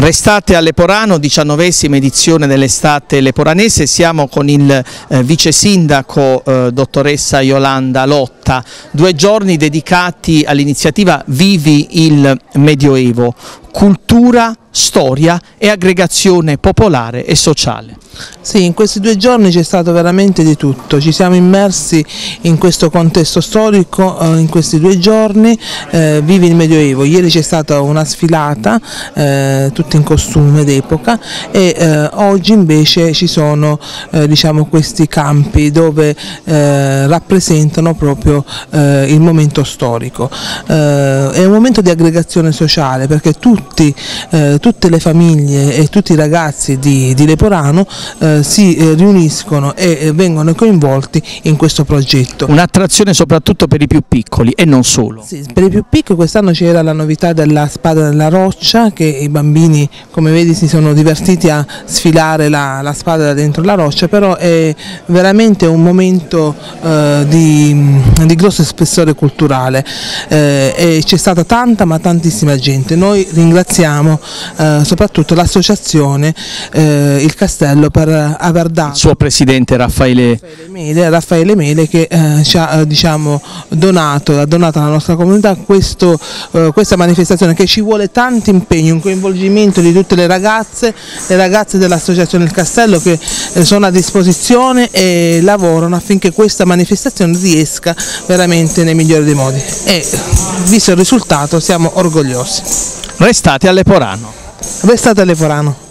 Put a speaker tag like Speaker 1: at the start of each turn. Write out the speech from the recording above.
Speaker 1: Restate a Leporano, diciannovesima edizione dell'estate leporanese, siamo con il eh, vice sindaco eh, dottoressa Yolanda Lotta, due giorni dedicati all'iniziativa Vivi il Medioevo, cultura, storia e aggregazione popolare e sociale.
Speaker 2: Sì, in questi due giorni c'è stato veramente di tutto, ci siamo immersi in questo contesto storico eh, in questi due giorni, eh, vivi il Medioevo, ieri c'è stata una sfilata, eh, tutti in costume d'epoca e eh, oggi invece ci sono eh, diciamo, questi campi dove eh, rappresentano proprio il momento storico. è un momento di aggregazione sociale perché tutti, tutte le famiglie e tutti i ragazzi di, di Leporano eh, si eh, riuniscono e eh, vengono coinvolti in questo progetto.
Speaker 1: Un'attrazione soprattutto per i più piccoli e non solo.
Speaker 2: Sì, per i più piccoli quest'anno c'era la novità della spada della roccia che i bambini come vedi si sono divertiti a sfilare la, la spada da dentro la roccia però è veramente un momento eh, di, di, grosso spessore culturale eh, e c'è stata tanta ma tantissima gente. Noi ringraziamo eh, soprattutto l'associazione Il Castello per aver dato. Il
Speaker 1: suo presidente Raffaele,
Speaker 2: Raffaele Mele, Raffaele Mele che eh, ci ha eh, diciamo, donato, ha donato alla nostra comunità questo, eh, questa manifestazione che ci vuole tanto impegno, un coinvolgimento di tutte le ragazze, le ragazze dell'Associazione Il Castello che eh, sono a disposizione e lavorano affinché questa manifestazione riesca veramente nei migliori dei modi e visto il risultato siamo orgogliosi.
Speaker 1: Restate a Leporano.
Speaker 2: Restate a Leporano.